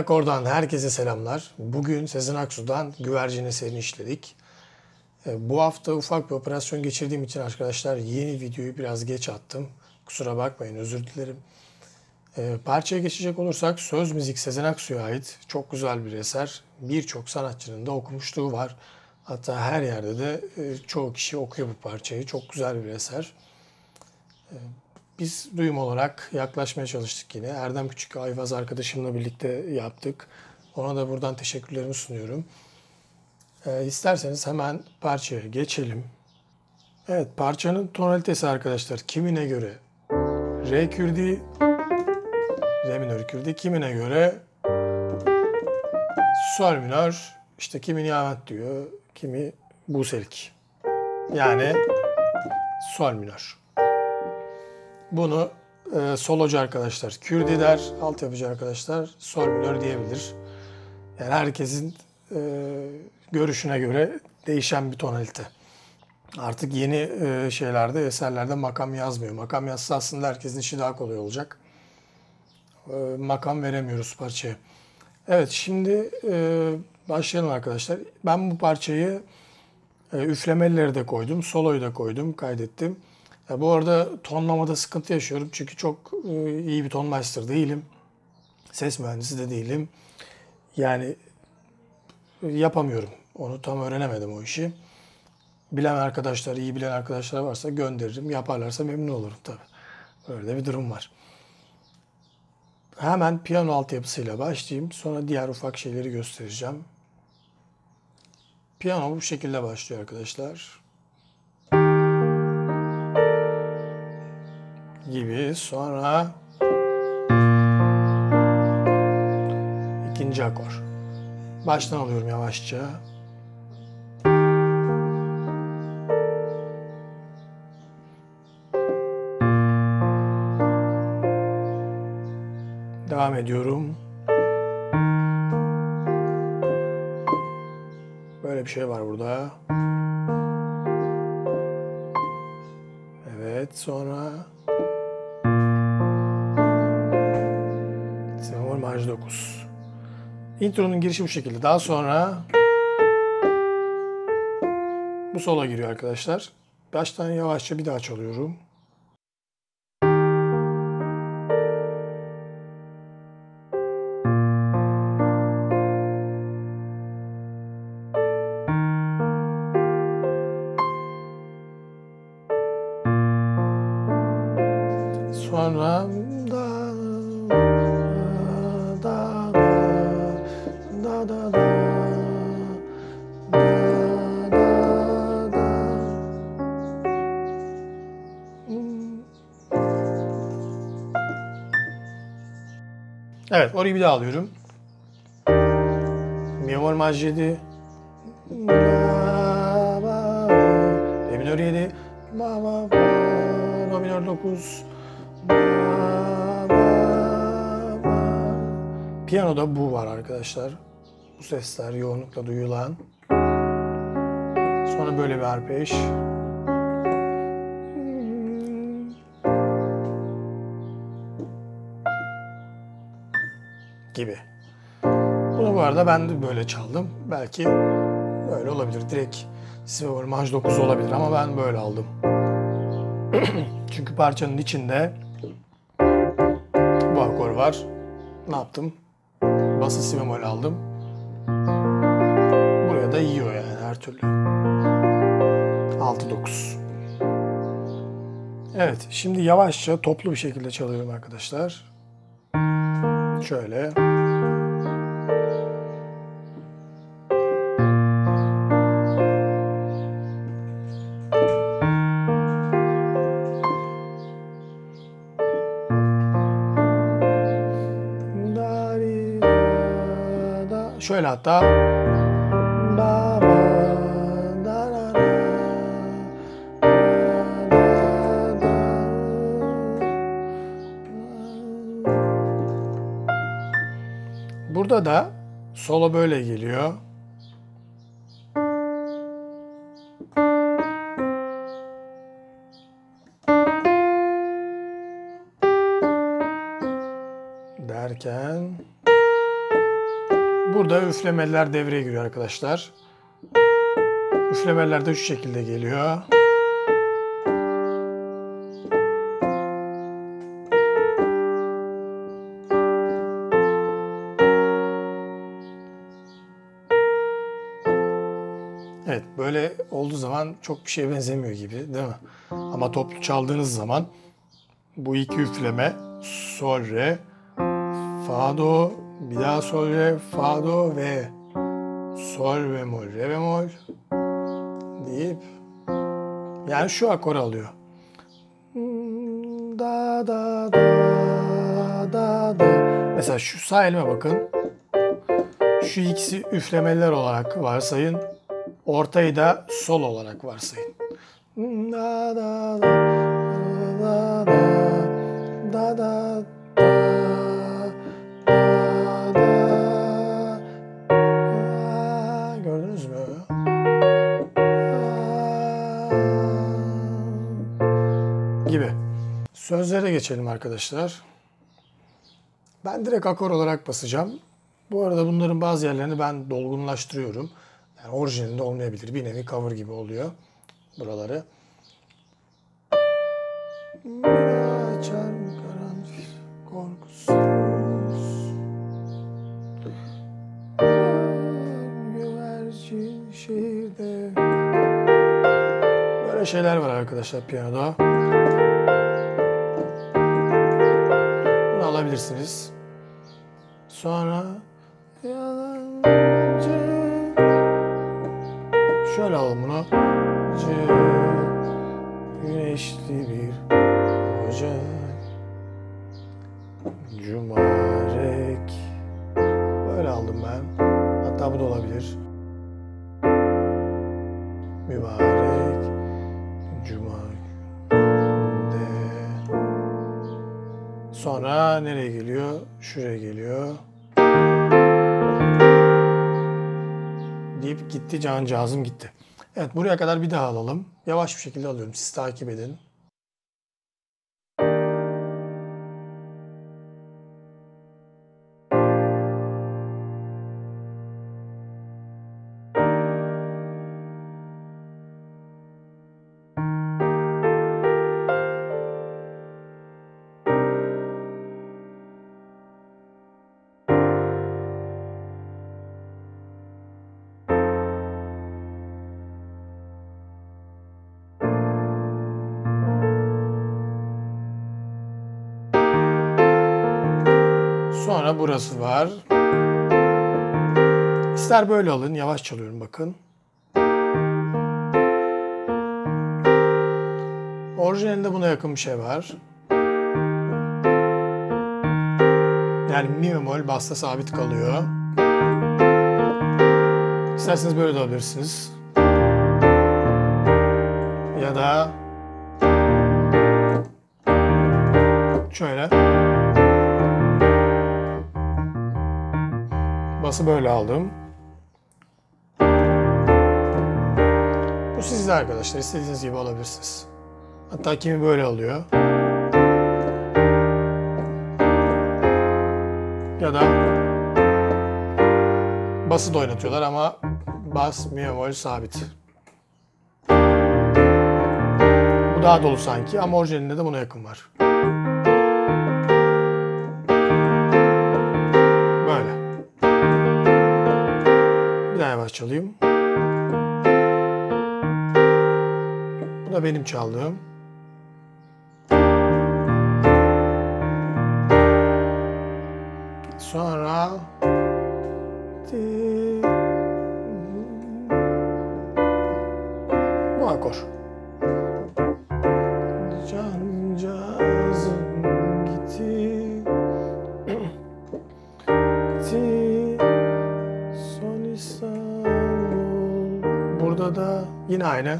Akordan herkese selamlar. Bugün Sezen Aksu'dan Güvercin eserini işledik. E, bu hafta ufak bir operasyon geçirdiğim için arkadaşlar yeni videoyu biraz geç attım. Kusura bakmayın özür dilerim. E, parçaya geçecek olursak söz müzik Sezen Aksu'ya ait çok güzel bir eser. Birçok sanatçının da okumuşluğu var. Hatta her yerde de e, çoğu kişi okuyor bu parçayı. Çok güzel bir eser. Biz duyum olarak yaklaşmaya çalıştık yine. Erdem Küçük Ayvaz arkadaşımla birlikte yaptık. Ona da buradan teşekkürlerimi sunuyorum. E, isterseniz hemen parçaya geçelim. Evet parçanın tonalitesi arkadaşlar kimine göre Re kürdi, Re minör kürdi, kimine göre Sol minör, işte kimi nihamet diyor, kimi buselik. Yani Sol minör. Bunu e, solocu arkadaşlar kürdi der, altyapıcı arkadaşlar sol minör diyebilir. Yani herkesin e, görüşüne göre değişen bir tonalite. Artık yeni e, şeylerde, eserlerde makam yazmıyor. Makam yazsa aslında herkesin işi daha kolay olacak. E, makam veremiyoruz parçaya. Evet şimdi e, başlayalım arkadaşlar. Ben bu parçayı e, üflemelileri de koydum, soloyu da koydum, kaydettim. Ya bu arada tonlamada sıkıntı yaşıyorum çünkü çok e, iyi bir ton master değilim. Ses mühendisi de değilim. Yani yapamıyorum. Onu tam öğrenemedim o işi. Bilen arkadaşlar, iyi bilen arkadaşlar varsa gönderirim. Yaparlarsa memnun olurum tabii. Öyle bir durum var. Hemen piyano altyapısıyla başlayayım. Sonra diğer ufak şeyleri göstereceğim. Piyano bu şekilde başlıyor arkadaşlar. Sonra ikinci akor. Baştan alıyorum yavaşça. Devam ediyorum. Böyle bir şey var burada. Evet, sonra Marj 9. Intro'nun girişi bu şekilde. Daha sonra bu sola giriyor arkadaşlar. Baştan yavaşça bir daha çalıyorum. Sonra orayı bir daha alıyorum. Mi bemol maj 7. Re minör 7. Ba, ba, ba, Do minör 9. Ba, ba, ba. Piyanoda bu var arkadaşlar. Bu sesler yoğunlukla duyulan. Sonra böyle bir arpej. Gibi. Bunu bu arada ben de böyle çaldım. Belki böyle olabilir. Direkt si bemol maj 9 olabilir ama ben böyle aldım. Çünkü parçanın içinde bu akor var. Ne yaptım? Bası si aldım. Buraya da yiyor yani her türlü. 6-9. Evet, şimdi yavaşça toplu bir şekilde çalıyorum arkadaşlar. Şöyle. Şöyle hatta. Burada da solo böyle geliyor. derken Burada üflemeliler devreye giriyor arkadaşlar. Üflemeler de şu şekilde geliyor. Böyle olduğu zaman çok bir şeye benzemiyor gibi değil mi? Ama toplu çaldığınız zaman bu iki üfleme sol re fa do bir daha sol re fa do ve sol bemol re bemol deyip yani şu akor alıyor. Da da da da da. Mesela şu sağ elime bakın. Şu ikisi üflemeler olarak varsayın. Ortayı da sol olarak varsayın. Da da da da da da da Gördünüz mü? Gibi. Sözlere geçelim arkadaşlar. Ben direkt akor olarak basacağım. Bu arada bunların bazı yerlerini ben dolgunlaştırıyorum. Yani orijinalinde olmayabilir. Bir nevi cover gibi oluyor buraları. Açar karanfil korkusuz Güvercin şehirde Böyle şeyler var arkadaşlar piyanoda. Bunu alabilirsiniz. Sonra yalancı Şöyle alalım bunu. C, güneşli bir ocak. Cumarek. Böyle aldım ben. Hatta bu da olabilir. Mübarek. Cuma. De. Sonra nereye geliyor? Şuraya geliyor. Deyip gitti cancağızım gitti. Evet buraya kadar bir daha alalım. Yavaş bir şekilde alıyorum. Siz takip edin. Sonra burası var. İster böyle alın. Yavaş çalıyorum bakın. Orijinalinde buna yakın bir şey var. Yani mi bemol basta sabit kalıyor. İsterseniz böyle de alabilirsiniz. Ya da şöyle. Bası böyle aldım. Bu sizde arkadaşlar. İstediğiniz gibi alabilirsiniz. Hatta kimi böyle alıyor. Ya da bası da oynatıyorlar ama bas, mi bemol sabit. Bu daha dolu sanki ama orijinalinde de buna yakın var. Daha yavaş çalayım. Bu da benim çaldığım. Sonra bu akor. Yine aynı.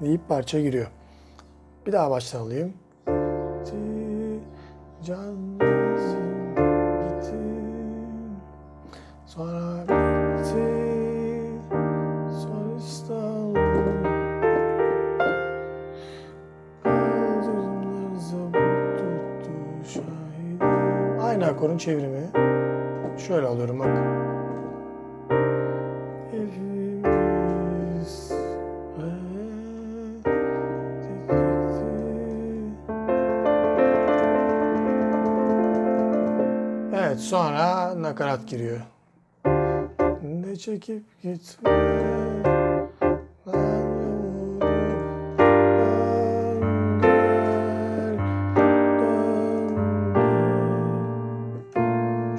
deyip parça giriyor. Bir daha baştan alayım. Sonra akorun çevrimi. Şöyle alıyorum bak. Hepimiz Evet sonra nakarat giriyor. Ne çekip gitme.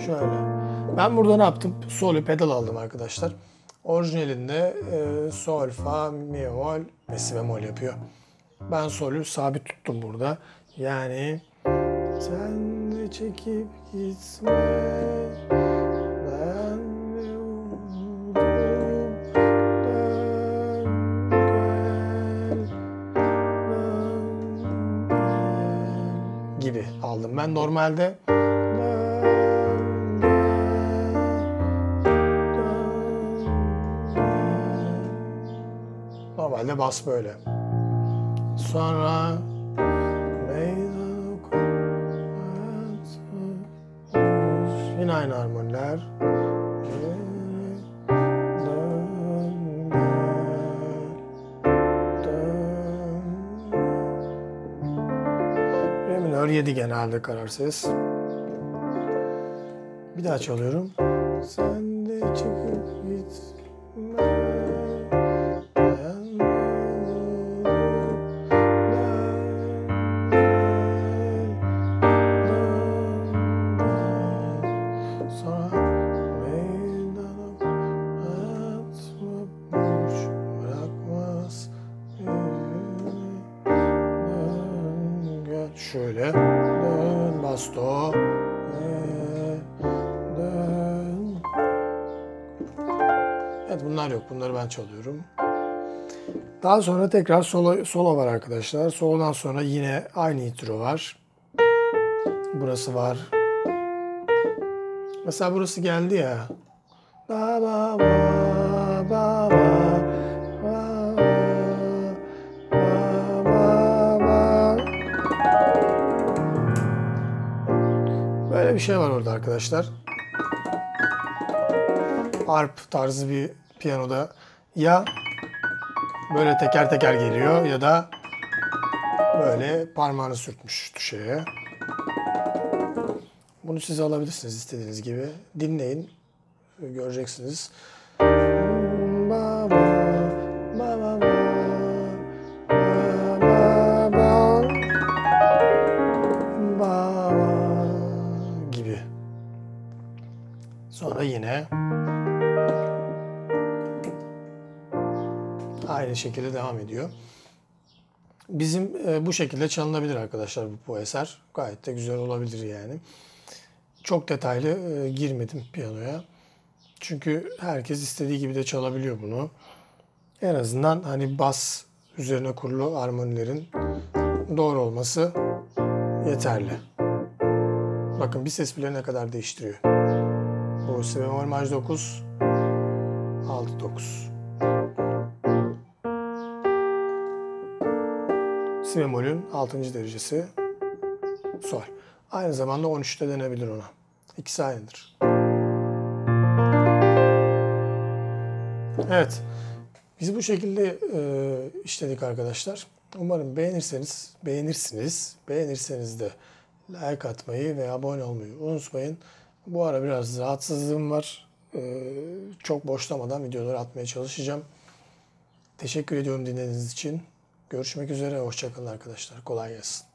Şöyle. Ben burada ne yaptım? Sol'ü pedal aldım arkadaşlar. Orijinalinde e, sol, fa, mi bemol ve si bemol yapıyor. Ben sol'ü sabit tuttum burada. Yani sen de çekip gitme. Gibi aldım. Ben normalde Normalde bas böyle. Sonra yine aynı harmoniler. Re minör 7 genelde karar ses. Bir daha çalıyorum. Sen de çıkıp gitme. Şöyle. Dön. Evet bunlar yok. Bunları ben çalıyorum. Daha sonra tekrar solo, solo var arkadaşlar. Solodan sonra yine aynı intro var. Burası var. Mesela burası geldi ya. Ba ba ba şey var orada arkadaşlar. Arp tarzı bir piyanoda ya böyle teker teker geliyor ya da böyle parmağını sürtmüş şeye. Bunu siz alabilirsiniz istediğiniz gibi. Dinleyin. Göreceksiniz. Sonra yine aynı şekilde devam ediyor. Bizim e, bu şekilde çalınabilir arkadaşlar bu, bu eser. Gayet de güzel olabilir yani. Çok detaylı e, girmedim piyanoya. Çünkü herkes istediği gibi de çalabiliyor bunu. En azından hani bas üzerine kurulu armonilerin doğru olması yeterli. Bakın bir ses bile ne kadar değiştiriyor. Bu si bemol maj 9 6 9. Si bemolün 6. derecesi sol. Aynı zamanda 13'te denebilir ona. İkisi aynıdır. Evet. Biz bu şekilde e, işledik arkadaşlar. Umarım beğenirseniz, beğenirsiniz. Beğenirseniz de like atmayı ve abone olmayı unutmayın. Bu ara biraz rahatsızlığım var. E, çok boşlamadan videoları atmaya çalışacağım. Teşekkür ediyorum dinlediğiniz için. Görüşmek üzere. Hoşçakalın arkadaşlar. Kolay gelsin.